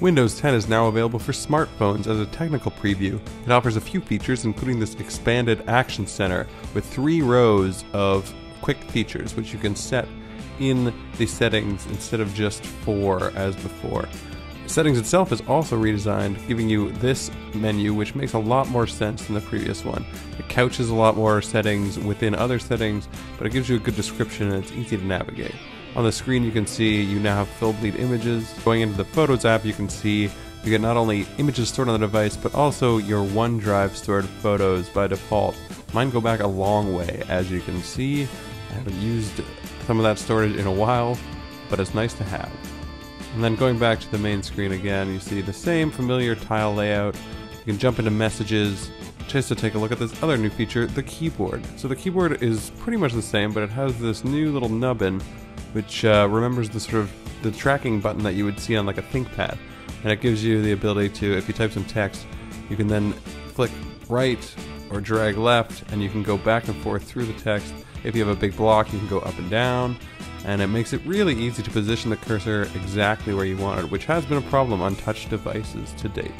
Windows 10 is now available for smartphones as a technical preview. It offers a few features, including this expanded Action Center with three rows of quick features, which you can set in the settings instead of just four as before. Settings itself is also redesigned, giving you this menu, which makes a lot more sense than the previous one. It couches a lot more settings within other settings, but it gives you a good description and it's easy to navigate. On the screen you can see you now have full bleed images. Going into the Photos app you can see you get not only images stored on the device but also your OneDrive stored photos by default. Mine go back a long way as you can see. I haven't used some of that storage in a while but it's nice to have. And then going back to the main screen again you see the same familiar tile layout. You can jump into messages, just to take a look at this other new feature, the keyboard. So the keyboard is pretty much the same, but it has this new little nubbin which uh, remembers the sort of the tracking button that you would see on like a ThinkPad, and it gives you the ability to, if you type some text, you can then flick right or drag left, and you can go back and forth through the text. If you have a big block, you can go up and down, and it makes it really easy to position the cursor exactly where you want it, which has been a problem on touch devices to date.